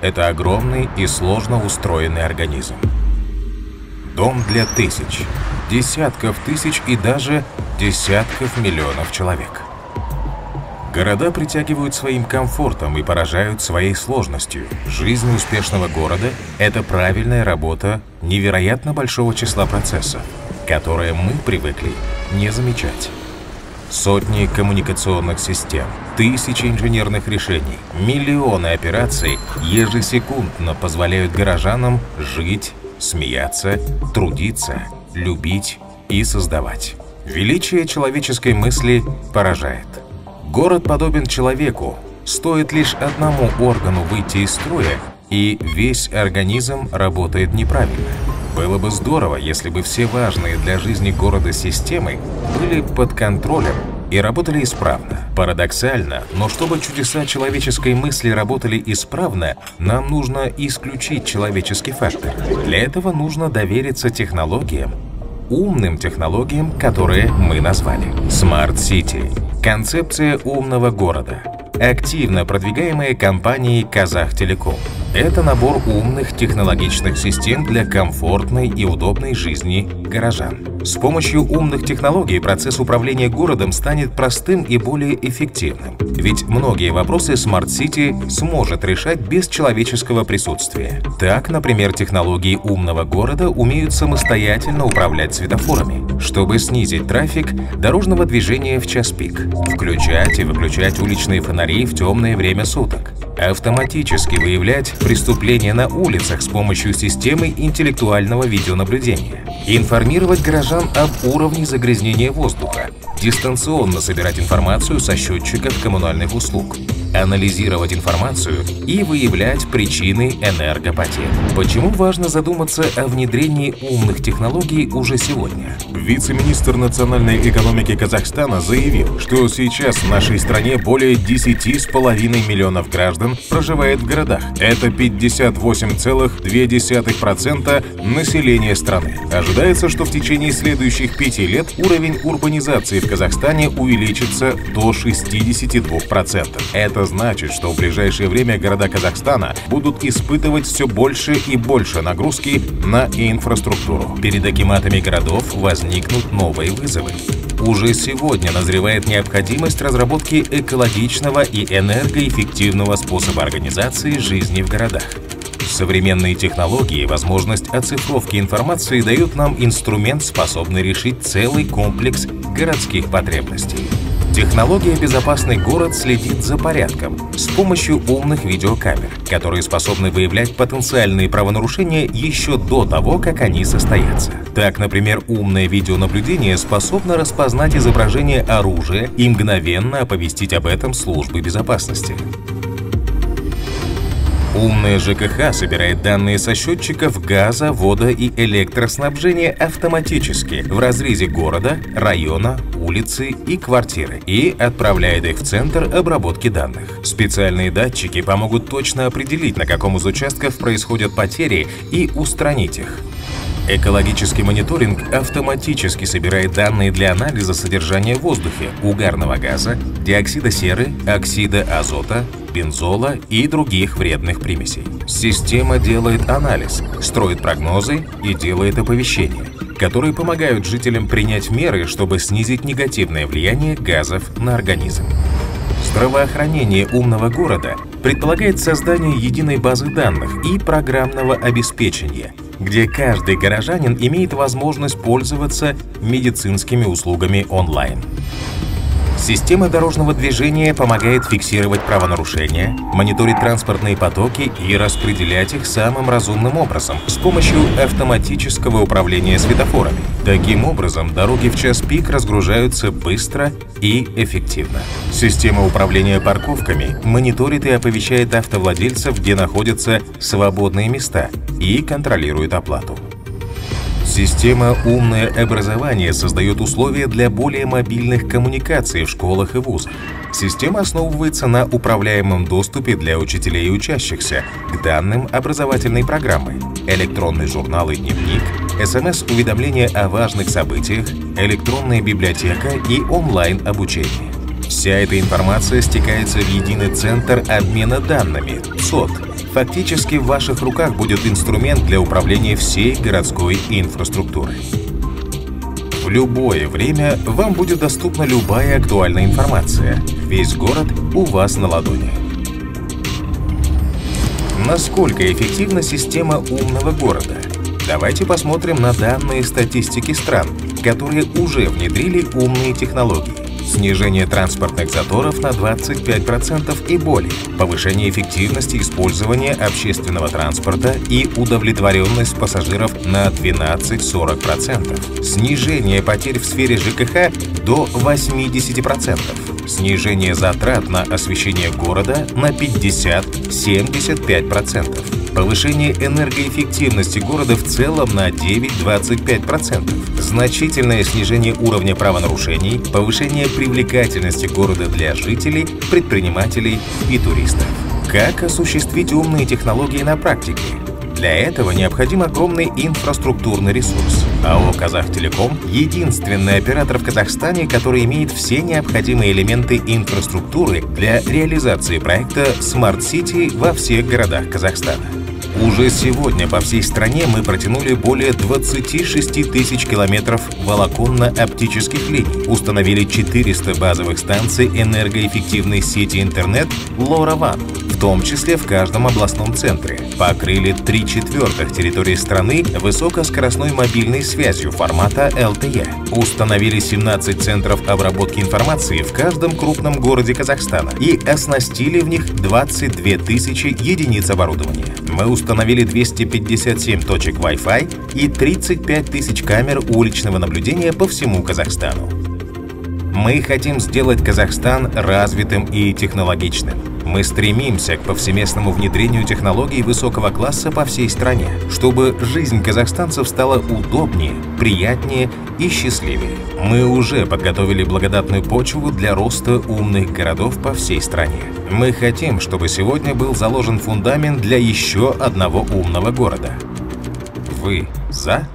это огромный и сложно устроенный организм. Дом для тысяч, десятков тысяч и даже десятков миллионов человек. Города притягивают своим комфортом и поражают своей сложностью. Жизнь успешного города – это правильная работа невероятно большого числа процессов, которые мы привыкли не замечать. Сотни коммуникационных систем, тысячи инженерных решений, миллионы операций ежесекундно позволяют горожанам жить, смеяться, трудиться, любить и создавать. Величие человеческой мысли поражает. Город подобен человеку. Стоит лишь одному органу выйти из строя, и весь организм работает неправильно. Было бы здорово, если бы все важные для жизни города системы были под контролем и работали исправно. Парадоксально, но чтобы чудеса человеческой мысли работали исправно, нам нужно исключить человеческий фактор. Для этого нужно довериться технологиям, умным технологиям, которые мы назвали. City – концепция умного города, активно продвигаемая компанией Казахтелеком. Это набор умных технологичных систем для комфортной и удобной жизни горожан. С помощью умных технологий процесс управления городом станет простым и более эффективным. Ведь многие вопросы City сможет решать без человеческого присутствия. Так, например, технологии умного города умеют самостоятельно управлять светофорами, чтобы снизить трафик дорожного движения в час пик, включать и выключать уличные фонари в темное время суток, автоматически выявлять преступления на улицах с помощью системы интеллектуального видеонаблюдения, информировать горожан об уровне загрязнения воздуха, дистанционно собирать информацию со счетчиков коммунальных услуг, анализировать информацию и выявлять причины энергопотерь. Почему важно задуматься о внедрении умных технологий уже сегодня? Вице-министр национальной экономики Казахстана заявил, что сейчас в нашей стране более 10,5 миллионов граждан проживает в городах. Это 58,2% населения страны. Ожидается, что в течение следующих пяти лет уровень урбанизации в Казахстане увеличится до 62%. Это значит, что в ближайшее время города Казахстана будут испытывать все больше и больше нагрузки на инфраструктуру. Перед акиматами городов возникнут новые вызовы. Уже сегодня назревает необходимость разработки экологичного и энергоэффективного способа организации жизни в городах. Современные технологии и возможность оцифровки информации дают нам инструмент, способный решить целый комплекс городских потребностей. Технология «Безопасный город» следит за порядком с помощью умных видеокамер, которые способны выявлять потенциальные правонарушения еще до того, как они состоятся. Так, например, умное видеонаблюдение способно распознать изображение оружия и мгновенно оповестить об этом службы безопасности. Умная ЖКХ собирает данные со счетчиков газа, вода и электроснабжения автоматически в разрезе города, района, улицы и квартиры и отправляет их в центр обработки данных. Специальные датчики помогут точно определить, на каком из участков происходят потери и устранить их. Экологический мониторинг автоматически собирает данные для анализа содержания в воздухе, угарного газа, диоксида серы, оксида азота, бензола и других вредных примесей. Система делает анализ, строит прогнозы и делает оповещения, которые помогают жителям принять меры, чтобы снизить негативное влияние газов на организм. Здравоохранение умного города предполагает создание единой базы данных и программного обеспечения – где каждый горожанин имеет возможность пользоваться медицинскими услугами онлайн. Система дорожного движения помогает фиксировать правонарушения, мониторить транспортные потоки и распределять их самым разумным образом с помощью автоматического управления светофорами. Таким образом, дороги в час пик разгружаются быстро и эффективно. Система управления парковками мониторит и оповещает автовладельцев, где находятся свободные места, и контролирует оплату. Система «Умное образование» создает условия для более мобильных коммуникаций в школах и вузах. Система основывается на управляемом доступе для учителей и учащихся к данным образовательной программы, электронный журнал и дневник, СМС-уведомления о важных событиях, электронная библиотека и онлайн-обучение. Вся эта информация стекается в единый центр обмена данными – ЦОД – Фактически в ваших руках будет инструмент для управления всей городской инфраструктурой. В любое время вам будет доступна любая актуальная информация. Весь город у вас на ладони. Насколько эффективна система умного города? Давайте посмотрим на данные статистики стран, которые уже внедрили умные технологии. Снижение транспортных заторов на 25% и более, повышение эффективности использования общественного транспорта и удовлетворенность пассажиров на 12-40%, снижение потерь в сфере ЖКХ до 80%, снижение затрат на освещение города на 50-75%, повышение энергоэффективности города в целом на 9-25%, значительное снижение уровня правонарушений, повышение привлекательности города для жителей, предпринимателей и туристов. Как осуществить умные технологии на практике? Для этого необходим огромный инфраструктурный ресурс. АО «Казахтелеком» — единственный оператор в Казахстане, который имеет все необходимые элементы инфраструктуры для реализации проекта City во всех городах Казахстана. Уже сегодня по всей стране мы протянули более 26 тысяч километров волоконно-оптических линий, установили 400 базовых станций энергоэффективной сети интернет LoRaWAN, в том числе в каждом областном центре, покрыли 3 четвертых территории страны высокоскоростной мобильной связью формата LTE, установили 17 центров обработки информации в каждом крупном городе Казахстана и оснастили в них 22 тысячи единиц оборудования. Мы установили 257 точек Wi-Fi и 35 тысяч камер уличного наблюдения по всему Казахстану. Мы хотим сделать Казахстан развитым и технологичным. Мы стремимся к повсеместному внедрению технологий высокого класса по всей стране, чтобы жизнь казахстанцев стала удобнее, приятнее и счастливее. Мы уже подготовили благодатную почву для роста умных городов по всей стране. Мы хотим, чтобы сегодня был заложен фундамент для еще одного умного города. Вы за?